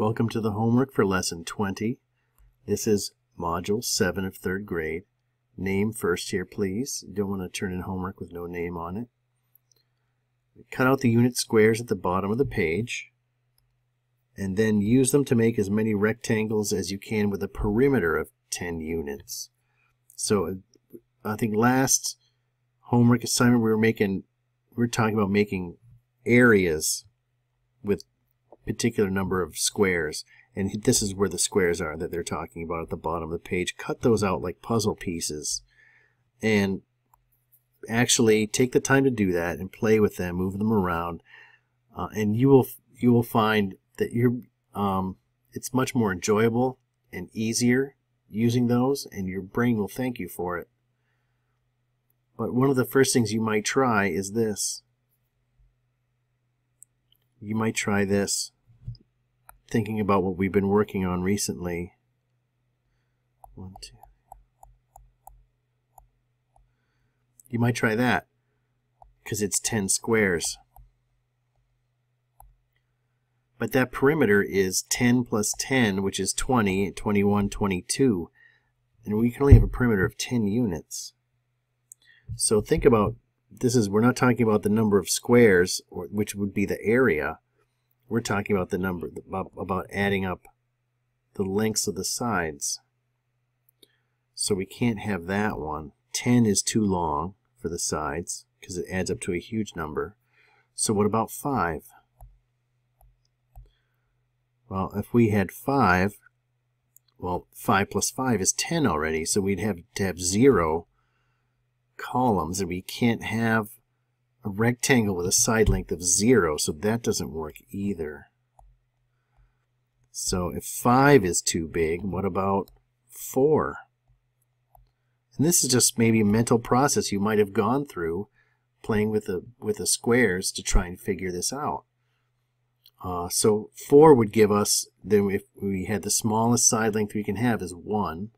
Welcome to the homework for lesson 20. This is module 7 of 3rd grade. Name first here, please. You don't want to turn in homework with no name on it. Cut out the unit squares at the bottom of the page and then use them to make as many rectangles as you can with a perimeter of 10 units. So I think last homework assignment we were making we were talking about making areas with particular number of squares. And this is where the squares are that they're talking about at the bottom of the page. Cut those out like puzzle pieces. And actually take the time to do that and play with them, move them around. Uh, and you will you will find that you're um, it's much more enjoyable and easier using those and your brain will thank you for it. But one of the first things you might try is this you might try this thinking about what we've been working on recently. One, two. You might try that because it's 10 squares. But that perimeter is 10 plus 10, which is 20, 21, 22. And we can only have a perimeter of 10 units. So think about this is we're not talking about the number of squares, or, which would be the area. We're talking about the number about, adding up the lengths of the sides. So we can't have that one. 10 is too long for the sides because it adds up to a huge number. So what about 5? Well, if we had 5, well, 5 plus 5 is 10 already, so we'd have to have 0 columns, and we can't have a rectangle with a side length of 0, so that doesn't work either. So if 5 is too big, what about 4? And this is just maybe a mental process you might have gone through playing with the with the squares to try and figure this out. Uh, so 4 would give us, then if we had the smallest side length we can have is 1.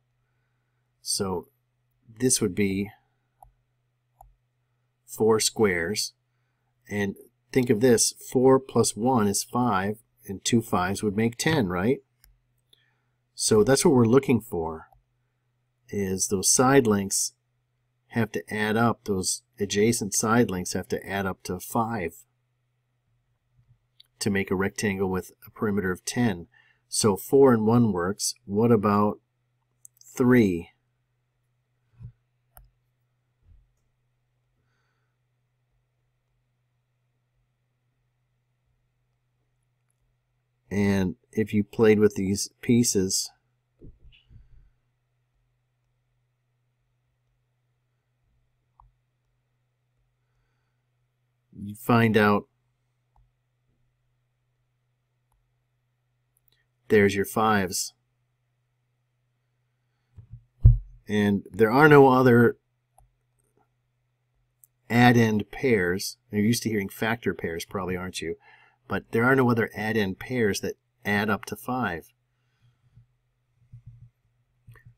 So this would be four squares. And think of this, 4 plus 1 is 5, and two fives would make 10, right? So that's what we're looking for, is those side lengths have to add up, those adjacent side lengths have to add up to 5 to make a rectangle with a perimeter of 10. So 4 and 1 works. What about 3? And if you played with these pieces you find out there's your fives. And there are no other addend pairs. You're used to hearing factor pairs probably aren't you but there are no other addend pairs that add up to 5.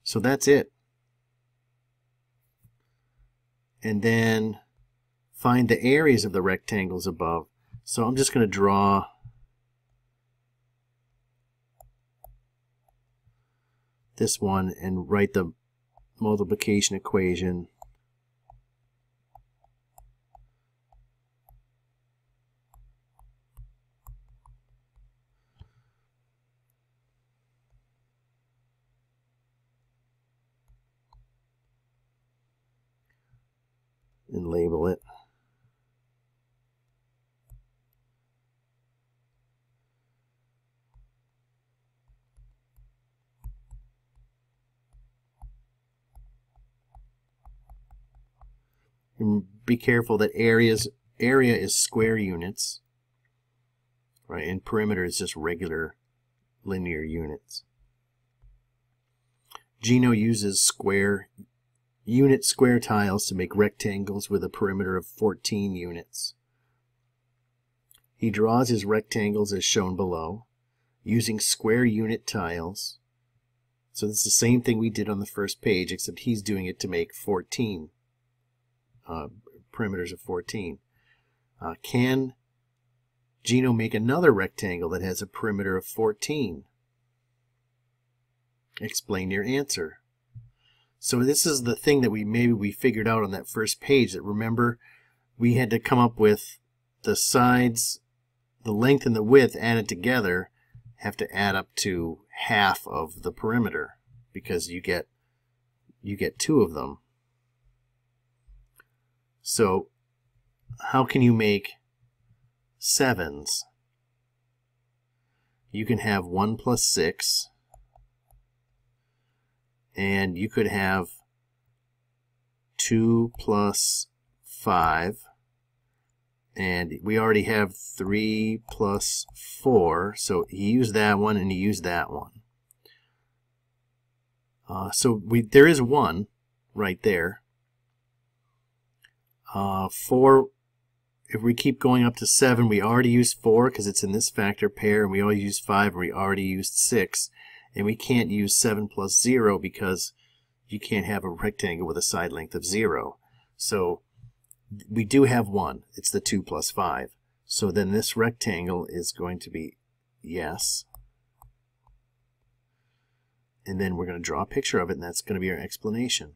So that's it. And then find the areas of the rectangles above. So I'm just going to draw this one and write the multiplication equation and label it. And be careful that areas area is square units, right? And perimeter is just regular linear units. Gino uses square unit square tiles to make rectangles with a perimeter of 14 units. He draws his rectangles as shown below, using square unit tiles. So this is the same thing we did on the first page, except he's doing it to make 14, uh, perimeters of 14. Uh, can Gino, make another rectangle that has a perimeter of 14. Explain your answer. So this is the thing that we maybe we figured out on that first page that remember we had to come up with the sides, the length and the width added together have to add up to half of the perimeter because you get you get two of them. So how can you make sevens? You can have 1 plus 6 and you could have 2 plus 5 and we already have 3 plus 4 so he used that one and he used that one. Uh, so we there is one right there. Uh, 4 if we keep going up to 7 we already used 4 because it's in this factor pair and we already used 5 and we already used 6 and we can't use 7 plus 0 because you can't have a rectangle with a side length of 0 so we do have one. It's the 2 plus 5. So then this rectangle is going to be yes. And then we're going to draw a picture of it, and that's going to be our explanation.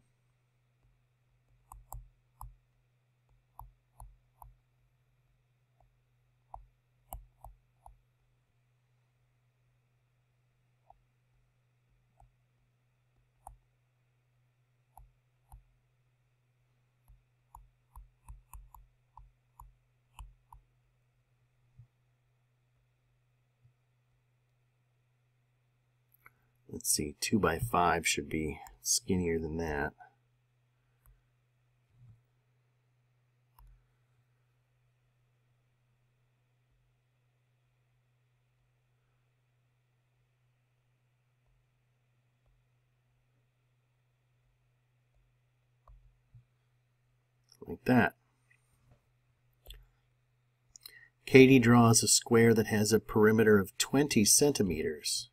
Let's see, 2 by 5 should be skinnier than that. Like that. Katie draws a square that has a perimeter of 20 centimeters.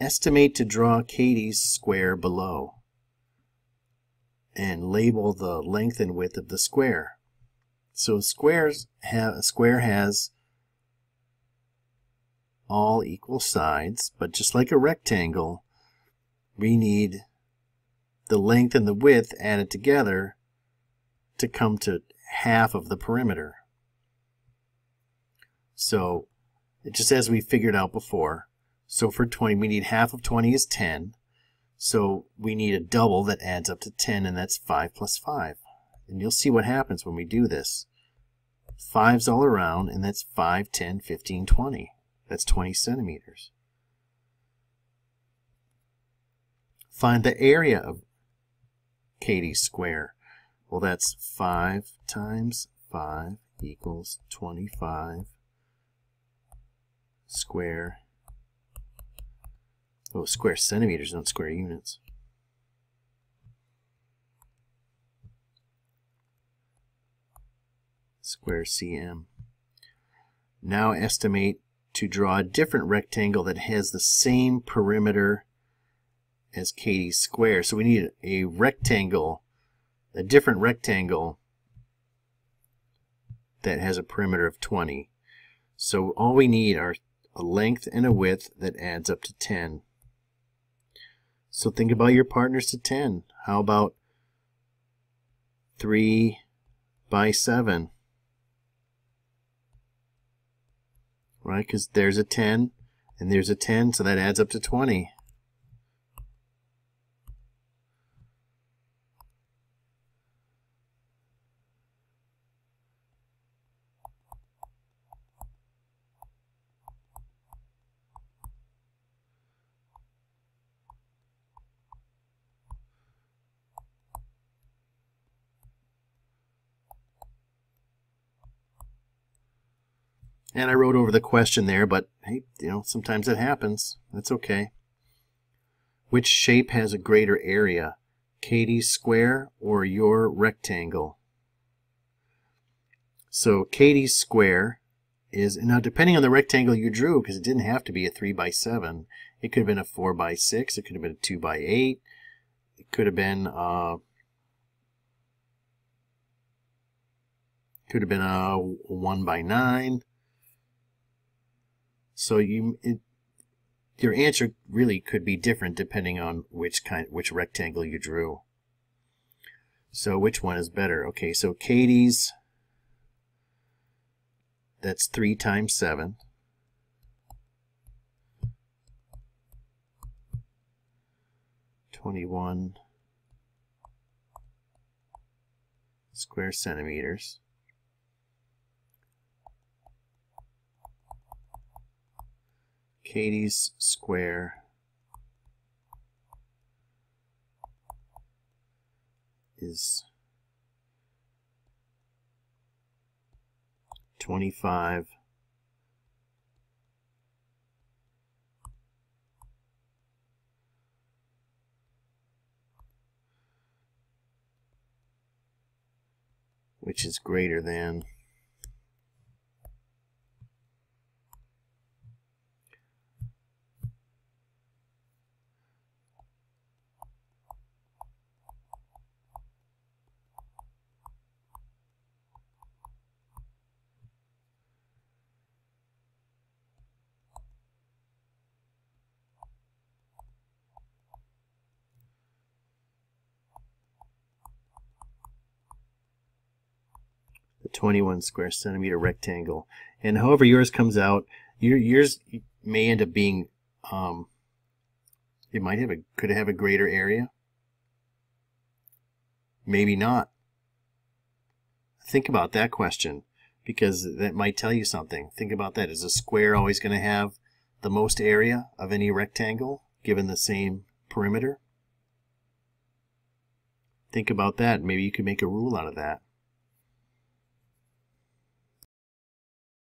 Estimate to draw Katie's square below and label the length and width of the square. So squares have, a square has all equal sides, but just like a rectangle, we need the length and the width added together to come to half of the perimeter. So, just as we figured out before, so for 20, we need half of 20 is 10. So we need a double that adds up to 10, and that's 5 plus 5. And you'll see what happens when we do this. 5's all around, and that's 5, 10, 15, 20. That's 20 centimeters. Find the area of Katie's square. Well, that's 5 times 5 equals 25 square Oh, square centimeters, not square units. Square cm. Now estimate to draw a different rectangle that has the same perimeter as Katie's square. So we need a rectangle, a different rectangle that has a perimeter of 20. So all we need are a length and a width that adds up to 10. So think about your partners to 10. How about 3 by 7? Right, because there's a 10 and there's a 10, so that adds up to 20. And I wrote over the question there, but hey, you know, sometimes it happens. That's okay. Which shape has a greater area? Katie's square or your rectangle? So Katie's square is, now depending on the rectangle you drew, because it didn't have to be a 3 by 7, it could have been a 4 by 6, it could have been a 2 by 8, it could have been uh, Could have been a 1 by 9. So you it, your answer really could be different depending on which kind which rectangle you drew. So which one is better? Okay, so Katie's that's 3 times 7. Twenty-one square centimeters. Katie's square. Is 25 which is greater than the 21 square centimeter rectangle. And however yours comes out, your yours may end up being, um, it might have a, could have a greater area. Maybe not. Think about that question because that might tell you something. Think about that. Is a square always going to have the most area of any rectangle given the same perimeter? Think about that. Maybe you could make a rule out of that.